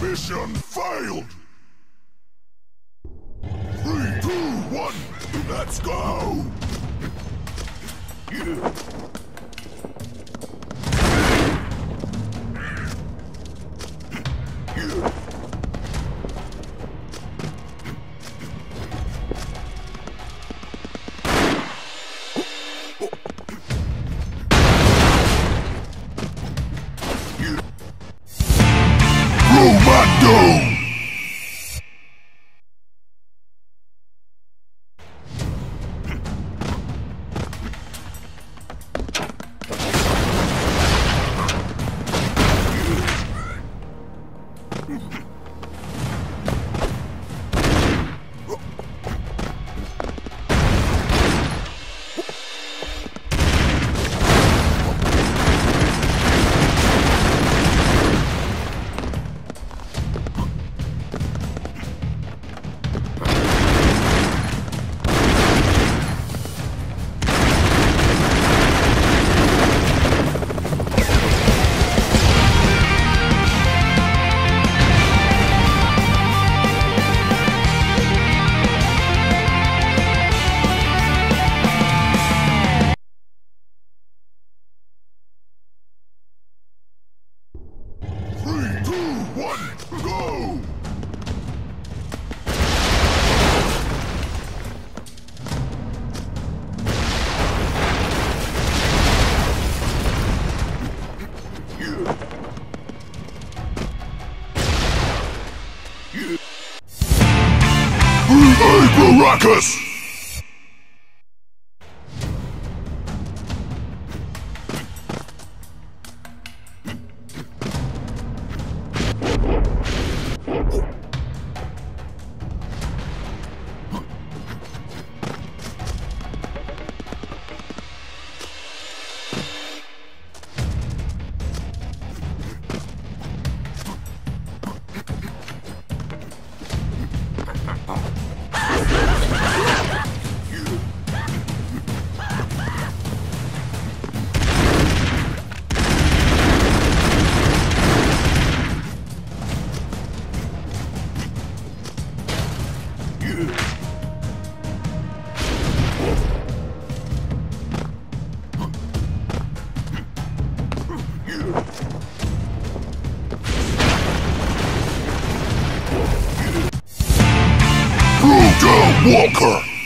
Mission failed! Three, two, one, let's go! Romando! Three, Hey, Walker!